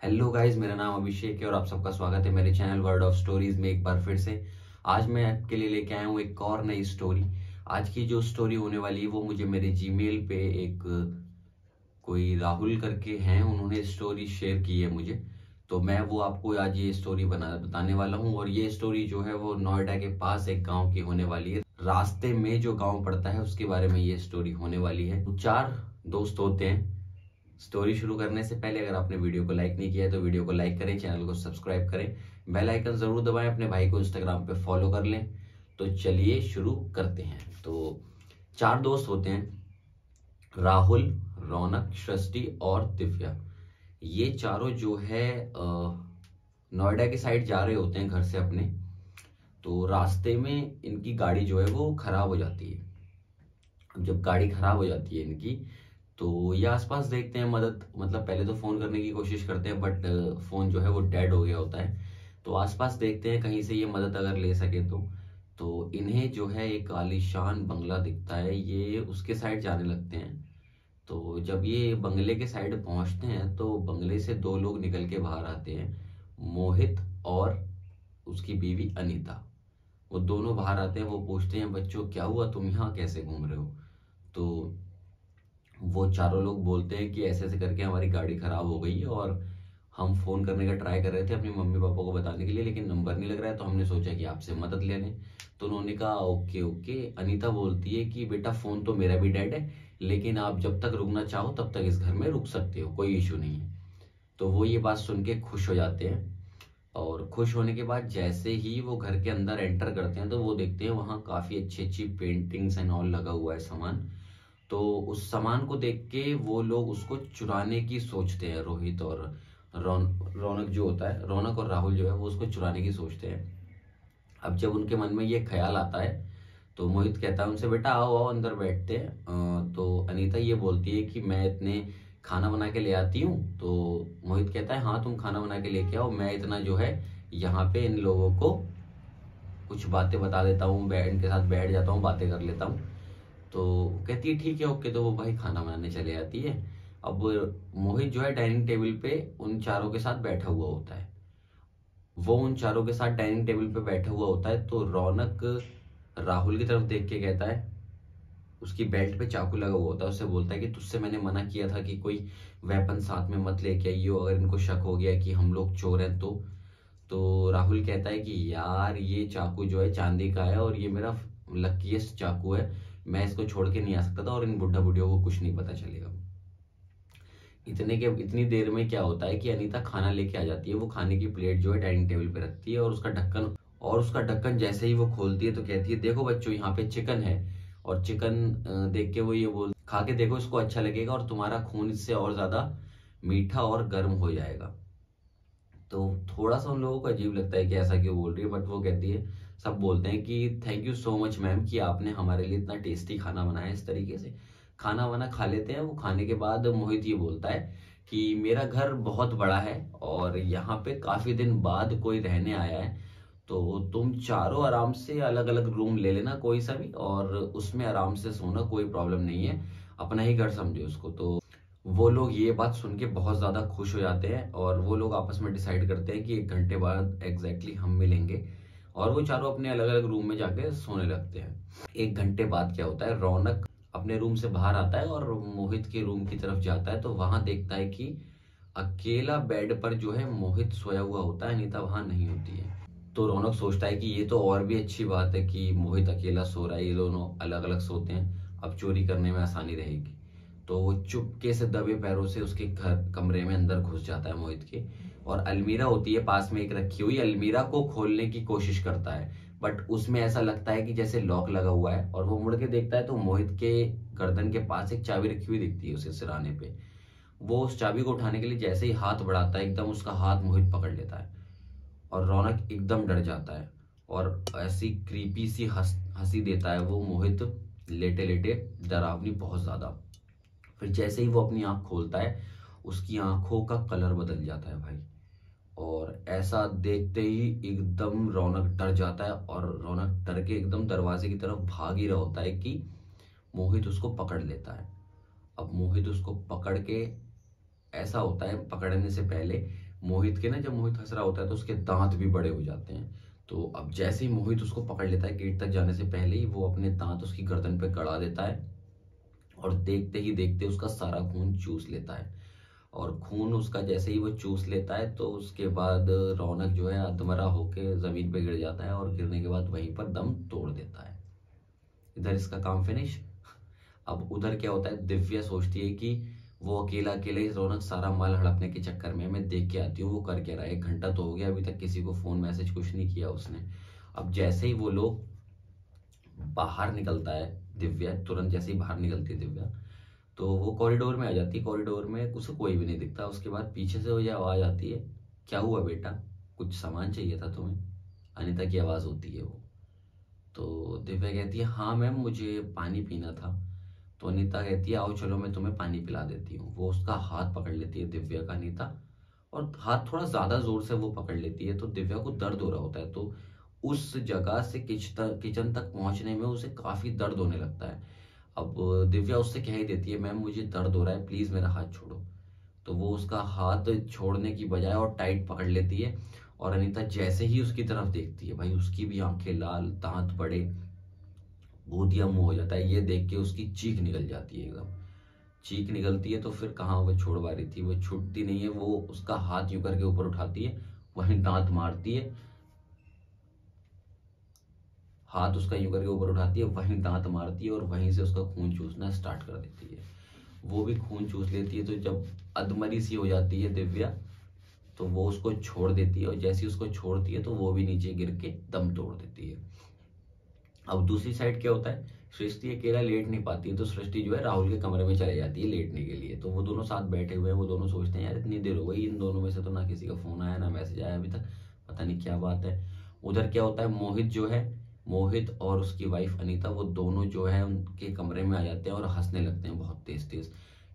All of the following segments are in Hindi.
हेलो गाइस मेरा नाम अभिषेक है और आप सबका स्वागत है मेरे चैनल वर्ड ऑफ़ स्टोरीज में एक बार फिर से। आज मैं आपके लिए लेके आया हूँ एक और नई स्टोरी आज की जो स्टोरी होने वाली है, वो मुझे मेरे जीमेल पे एक कोई राहुल करके हैं, उन्होंने स्टोरी शेयर की है मुझे। तो मैं वो आपको आज ये स्टोरी बना, बताने वाला हूँ और ये स्टोरी जो है वो नोएडा के पास एक गाँव की होने वाली है। रास्ते में जो गाँव पड़ता है, उसके बारे में ये स्टोरी होने वाली है। चार दोस्त होते हैं स्टोरी शुरू करने से पहले अगर आपने वीडियो को लाइक नहीं किया है तो वीडियो को लाइक करें, चैनल को सब्सक्राइब करें। बेल आइकन ज़रूर दबाएँ, अपने भाई को इंस्टाग्राम पे फॉलो कर लें। तो चलिए शुरू करते हैं। तो चार दोस्त होते हैं, राहुल, रौनक, सृष्टि और दिव्या। ये चारों जो है नोएडा के साइड जा रहे होते हैं घर से अपने। तो रास्ते में इनकी गाड़ी जो है वो खराब हो जाती है। जब गाड़ी खराब हो जाती है इनकी तो ये आसपास देखते हैं मदद मतलब पहले तो फ़ोन करने की कोशिश करते हैं बट फ़ोन जो है वो डेड हो गया होता है। तो आसपास देखते हैं कहीं से ये मदद अगर ले सके तो। तो इन्हें जो है एक आलिशान बंगला दिखता है, ये उसके साइड जाने लगते हैं। तो जब ये बंगले के साइड पहुँचते हैं तो बंगले से दो लोग निकल के बाहर आते हैं, मोहित और उसकी बीवी अनीता। वो दोनों बाहर आते हैं, वो पूछते हैं, बच्चों, क्या हुआ? तुम यहाँ कैसे घूम रहे हो? तो वो चारों लोग बोलते हैं कि ऐसे ऐसे करके हमारी गाड़ी खराब हो गई है और हम फ़ोन करने का ट्राई कर रहे थे अपनी मम्मी पापा को बताने के लिए, लेकिन नंबर नहीं लग रहा है तो हमने सोचा कि आपसे मदद ले लें तो उन्होंने कहा, ओके ओके। अनीता बोलती है कि, बेटा, फ़ोन तो मेरा भी डेड है, लेकिन आप जब तक रुकना चाहो, तब तक इस घर में रुक सकते हो, कोई इशू नहीं है। तो वो ये बात सुन के खुश हो जाते हैं और खुश होने के बाद जैसे ही वो घर के अंदर एंटर करते हैं तो वो देखते हैं वहाँ काफ़ी अच्छी अच्छी पेंटिंग्स एंड ऑल लगा हुआ है सामान। तो उस सामान को देख के वो लोग उसको चुराने की सोचते हैं, रोहित और रौन, रौनक जो होता है, रौनक और राहुल जो है वो उसको चुराने की सोचते हैं। अब जब उनके मन में ये ख्याल आता है तो मोहित कहता है उनसे, बेटा, आओ आओ, अंदर बैठते हैं। तो अनीता ये बोलती है कि, मैं इतने खाना बना के ले आती हूँ। तो मोहित कहता है हाँ तुम खाना बना के लेके आओ। मैं इतना जो है यहाँ पे इन लोगों को कुछ बातें बता देता हूँ इनके साथ बैठ जाता हूँ, बातें कर लेता हूँ। तो कहती है, ठीक है, ओके। तो वो भाई खाना बनाने चले जाती है। अब मोहित जो है डाइनिंग टेबल पे उन चारों के साथ बैठा हुआ होता है। वो उन चारों के साथ डाइनिंग टेबल पे बैठा हुआ होता है तो रौनक राहुल की तरफ़ देख के कहता है, उसकी बेल्ट पे चाकू लगा हुआ होता है, उससे बोलता है कि तुझसे मैंने मना किया था कि कोई वेपन साथ में मत लेके आइयो, अगर इनको शक हो गया कि हम लोग चोर हैं तो। तो राहुल कहता है कि यार, ये चाकू जो है चांदी का है और ये मेरा लकीस्ट चाकू है। मैं इसको छोड़ के नहीं आ सकता था और इन बुढ़ा बुढ़ियों को कुछ नहीं पता चलेगा। इतने के, इतनी देर में क्या होता है कि अनीता खाना लेके आ जाती है, वो खाने की प्लेट जो है डाइनिंग टेबल पे रखती है और उसका ढक्कन, और उसका ढक्कन जैसे ही वो खोलती है तो कहती है, देखो बच्चों, यहाँ पे चिकन है। और चिकन देख के वो ये बोल, खा के देखो, इसको अच्छा लगेगा और तुम्हारा खून इससे और ज़्यादा मीठा और गर्म हो जाएगा। तो थोड़ा सा उन लोगों को अजीब लगता है कि ऐसा क्यों बोल रही है, बट वो कहती है सब बोलते हैं कि thank you so much ma'am कि आपने हमारे लिए इतना टेस्टी खाना बनाया इस तरीके से। खाना वाना खा लेते हैं, वो खाने के बाद मोहित ये बोलता है कि मेरा घर बहुत बड़ा है और यहाँ पे काफ़ी दिन बाद कोई रहने आया है तो तुम चारों आराम से अलग अलग रूम ले लेना कोई सा भी और उसमें आराम से सोना कोई प्रॉब्लम नहीं है, अपना ही घर समझे उसको। तो वो लोग ये बात सुन के बहुत ज़्यादा खुश हो जाते हैं और वो लोग आपस में डिसाइड करते हैं कि एक घंटे बाद एग्जैक्टली exactly हम मिलेंगे। और वो चारों अपने अलग अलग रूम में जाके सोने लगते हैं। एक घंटे बाद क्या होता है, रौनक अपने रूम से बाहर आता है और मोहित के रूम की तरफ़ जाता है तो वहाँ देखता है कि अकेला बेड पर जो है मोहित सोया हुआ होता है अनिता वहाँ नहीं होती है। तो रौनक सोचता है कि ये तो और भी अच्छी बात है कि मोहित अकेला सो रहा है, ये दोनों अलग अलग सोते हैं, अब चोरी करने में आसानी रहेगी। तो वो चुपके से दबे पैरों से उसके घर, कमरे में अंदर घुस जाता है मोहित के। और अलमीरा होती है, पास में एक रखी हुई, अलमीरा को खोलने की कोशिश करता है। बट उसमें ऐसा लगता है कि जैसे लॉक लगा हुआ है। और वो मुड़ के देखता है तो मोहित के गर्दन के पास एक चाबी रखी हुई दिखती है उसे सिराने पे। वो उस चाबी को उठाने के लिए जैसे ही हाथ बढ़ाता है, एकदम उसका हाथ मोहित पकड़ लेता है। और रौनक एकदम डर जाता है। और ऐसी क्रीपी सी हँसी देता है वो मोहित। लेटे लेटे डरावनी बहुत ज़्यादा। फिर जैसे ही वो अपनी आँख खोलता है, उसकी आँखों का कलर बदल जाता है भाई। और ऐसा देखते ही एकदम रौनक डर जाता है और रौनक डर के एकदम दरवाजे की तरफ़ भाग ही रहा होता है कि मोहित उसको पकड़ लेता है। अब मोहित उसको पकड़ के ऐसा होता है, पकड़ने से पहले मोहित के ना जब मोहित हंस रहा होता है तो उसके दांत भी बड़े हो जाते हैं। तो अब जैसे ही मोहित उसको पकड़ लेता है, गेट तक जाने से पहले ही वो अपने दांत उसकी गर्दन पे गड़ा देता है। और देखते ही देखते उसका सारा खून चूस लेता है। और खून उसका जैसे ही वो चूस लेता है तो उसके बाद रौनक जो है अधमरा होके ज़मीन पे गिर जाता है और गिरने के बाद वहीं पर दम तोड़ देता है। इधर इसका काम फिनिश अब उधर क्या होता है, दिव्या सोचती है कि वो अकेला अकेले रौनक सारा माल हड़पने के चक्कर में मैं देख के आती हूँ, वो कर क्या रहा है? एक घंटा तो हो गया, अभी तक किसी को फ़ोन मैसेज कुछ नहीं किया उसने। अब जैसे ही वो लोग बाहर निकलता है दिव्या तुरंत जैसे ही बाहर निकलती है दिव्या तो वो कॉरिडोर में आ जाती है। कॉरिडोर में उसे, कोई भी नहीं दिखता। उसके बाद पीछे से वो ये आवाज़ आती है, क्या हुआ बेटा? कुछ सामान चाहिए था तुम्हें? अनिता की आवाज़ होती है वो। तो दिव्या कहती है हाँ मैम, मुझे पानी पीना था। तो अनिता कहती है, आओ चलो, मैं तुम्हें पानी पिला देती हूँ। वो उसका हाथ पकड़ लेती है, दिव्या का अनिता। और हाथ थोड़ा ज़्यादा ज़ोर से वो पकड़ लेती है तो दिव्या को दर्द हो रहा होता है। तो उस जगह से किचन तक पहुँचने में उसे काफ़ी दर्द होने लगता है। अब, दिव्या उससे कह ही देती है, मैम, मुझे दर्द हो रहा है, प्लीज़ मेरा हाथ छोड़ो। तो वो उसका हाथ छोड़ने की बजाय और टाइट पकड़ लेती है और अनिता जैसे ही उसकी तरफ़ देखती है, भाई, उसकी भी आँखें लाल, दांत बड़े भूतिया मुँह हो जाता है। ये देख के उसकी चीख निकल जाती है एकदम। चीख निकलती है तो फिर कहाँ वो छोड़ पा रही थी? वो छूटती नहीं है, वो उसका हाथ यूँ करके ऊपर उठाती है, वहीं दांत मारती है हाथ उसका यूँ करके ऊपर उठाती है, वहीं दांत मारती है और वहीं से उसका खून चूसना स्टार्ट कर देती है। वो भी खून चूस लेती है तो जब अधमरी सी हो जाती है दिव्या तो वो उसको छोड़ देती है और जैसे उसको छोड़ती है तो वो भी नीचे गिर के दम तोड़ देती है। अब दूसरी साइड क्या होता है? सृष्टि अकेला लेट नहीं पाती है तो सृष्टि जो है राहुल के कमरे में चले जाती है लेटने के लिए। तो वो दोनों साथ बैठे हुए हैं, वो दोनों सोचते हैं, यार, इतनी देर हो गई, इन दोनों में से तो ना किसी का फ़ोन आया, ना मैसेज आया अभी तक, पता नहीं क्या बात है। उधर क्या होता है? मोहित जो है मोहित और उसकी वाइफ अनीता, वो दोनों जो है, उनके कमरे में आ जाते हैं और हंसने लगते हैं बहुत तेज तेज।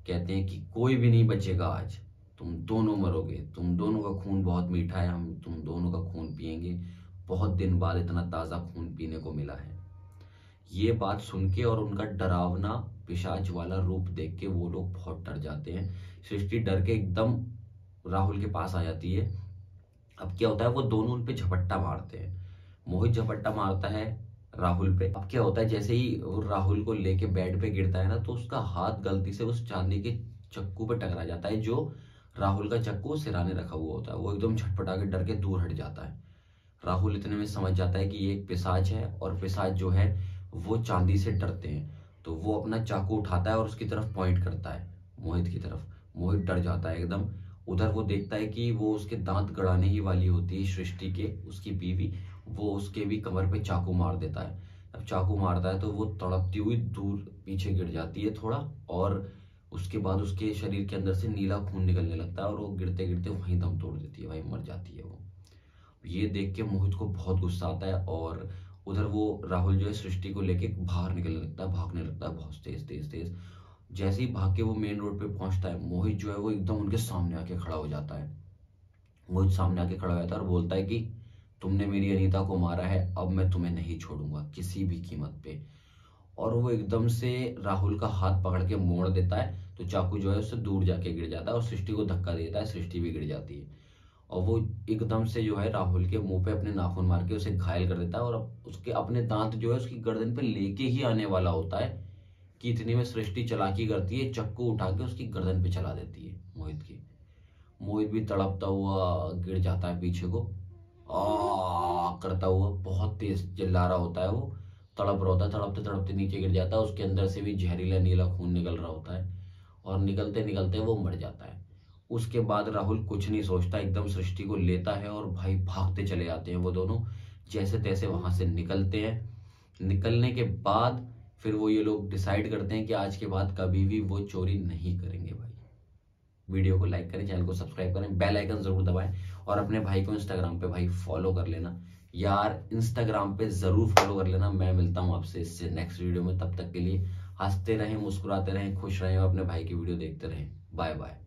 कहते हैं कि कोई भी नहीं बचेगा आज। तुम दोनों मरोगे। तुम दोनों का खून बहुत मीठा है। हम तुम दोनों का खून पियेंगे। बहुत दिन बाद इतना ताज़ा खून पीने को मिला है। ये बात सुन के और उनका डरावना पिशाच वाला रूप देख के वो लोग बहुत डर जाते हैं। सृष्टि डर के एकदम राहुल के पास आ जाती है। अब क्या होता है, वो दोनों उन पे झपट्टा मारते हैं। मोहित झपट्टा मारता है राहुल पे। अब क्या होता है, जैसे ही राहुल को लेके बेड पे गिरता है ना तो उसका हाथ गलती से उस चांदी के चक्कू पे टकरा जाता है, जो राहुल का चक्कू सिराने रखा हुआ होता है। वो एकदम झटपटा के डर के दूर हट जाता है। राहुल इतने में समझ जाता है कि ये एक पिसाच है और पिसाच जो है, वो चांदी से डरते हैं। तो वो अपना चाकू उठाता है और उसकी तरफ़ पॉइंट करता है, मोहित की तरफ़। मोहित डर जाता है एकदम। उधर वो देखता है कि वो उसके दांत गड़ाने ही वाली होती है, सृष्टि के, उसकी बीवी। वो उसके भी कमर पे चाकू मार देता है। अब चाकू मारता है तो वो तड़पती हुई दूर पीछे गिर जाती है थोड़ा और उसके बाद उसके शरीर के अंदर से नीला खून निकलने लगता है और वो गिरते गिरते वहीं दम तोड़ देती है, वहीं मर जाती है वो। ये देख के मोहित को बहुत गुस्सा आता है और उधर वो राहुल जो है सृष्टि को लेके बाहर निकलने लगता है, भागने लगता है बहुत तेज तेज तेज। जैसे ही भाग के वो मेन रोड पे पहुँचता है, मोहित जो है वो एकदम उनके सामने आके खड़ा हो जाता है। मोहित सामने आके खड़ा हो जाता है और बोलता है कि तुमने मेरी अनीता को मारा है, अब मैं तुम्हें नहीं छोड़ूँगा, किसी भी कीमत पे। और वो एकदम से राहुल का हाथ पकड़ के मोड़ देता है तो चाकू जो है उससे दूर जाके गिर जाता है और सृष्टि को धक्का देता है, सृष्टि भी गिर जाती है। और वो एकदम से जो है राहुल के मुँह पे अपने नाखून मार के उसे घायल कर देता है और उसके अपने दांत जो है उसकी गर्दन पे लेके ही आने वाला होता है, कि इतनी में सृष्टि चलाकी करती है, चक्कू उठा के उसकी गर्दन पे चला देती है मोहित की। मोहित भी तड़पता हुआ गिर जाता है पीछे को। आ, करता हुआ बहुत तेज चिल्ला रहा होता है वो। तड़प रहा होता है, तड़पते तड़पते नीचे गिर जाता है, उसके अंदर से भी जहरीला नीला खून निकल रहा होता है और निकलते निकलते वो मर जाता है। उसके बाद राहुल कुछ नहीं सोचता, एकदम सृष्टि को लेता है और भाई भागते चले जाते हैं वो दोनों, जैसे तैसे वहाँ से निकलते हैं। निकलने के बाद फिर वो ये लोग डिसाइड करते हैं कि आज के बाद कभी भी वो चोरी नहीं करेंगे भाई। वीडियो को लाइक करें, चैनल को सब्सक्राइब करें बेल आइकन ज़रूर दबाएँ और अपने भाई को इंस्टाग्राम पे भाई फॉलो कर लेना। यार इंस्टाग्राम पे ज़रूर फॉलो कर लेना। मैं मिलता हूँ आपसे इससे नेक्स्ट वीडियो में। तब तक के लिए हँसते रहें, मुस्कुराते रहें, खुश रहें और अपने भाई की वीडियो देखते रहें। Bye bye